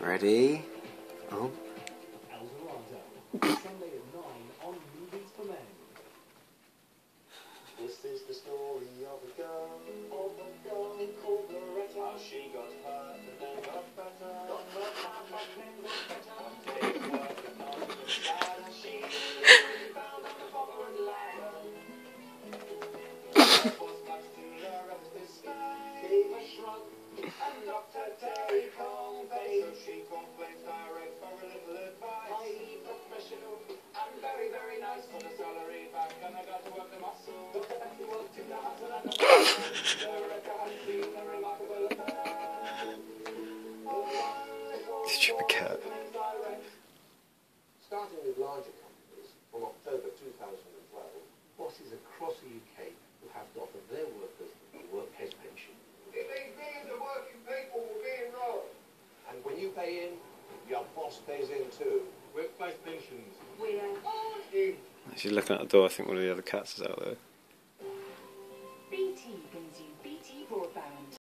Ready? Oh. Sunday at 9 on Movies for Men. This is the story of a girl, of a girl called Loretta. How she got hurt and then got better. Got hurt and got better. One work and not as bad she found on the forward ladder. Was much to Loretta's sky. Gave a shrug and Dr. Terry Convey. Stupid cat. Starting with larger companies from October 2012, bosses across the UK will have to offer their workers a workplace pension. It means millions of working people will be enrolled. And when you pay in, your boss pays in too. Workplace pensions. We are Aren't you? She's looking at the door. I think one of the other cats is out there. sí,